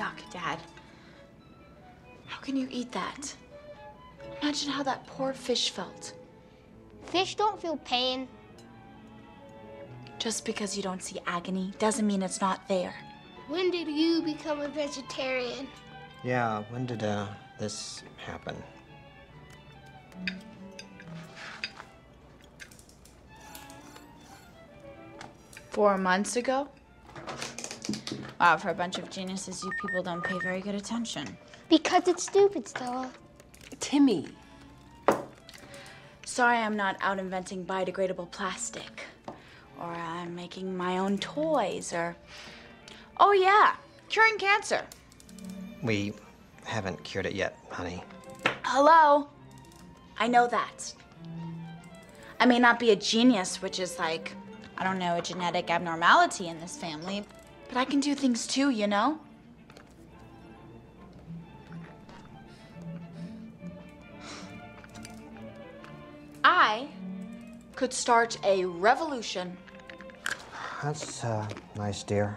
yuck, Dad. How can you eat that? Imagine how that poor fish felt. Fish don't feel pain. Just because you don't see agony doesn't mean it's not there. When did you become a vegetarian? Yeah, when did uh, this happen? Four months ago? Wow, for a bunch of geniuses, you people don't pay very good attention. Because it's stupid, Stella. Timmy. Sorry I'm not out inventing biodegradable plastic. Or I'm making my own toys, or. Oh, yeah, curing cancer. We haven't cured it yet, honey. Hello? I know that. I may not be a genius, which is like, I don't know, a genetic abnormality in this family, but I can do things too, you know? I could start a revolution. That's uh, nice, dear.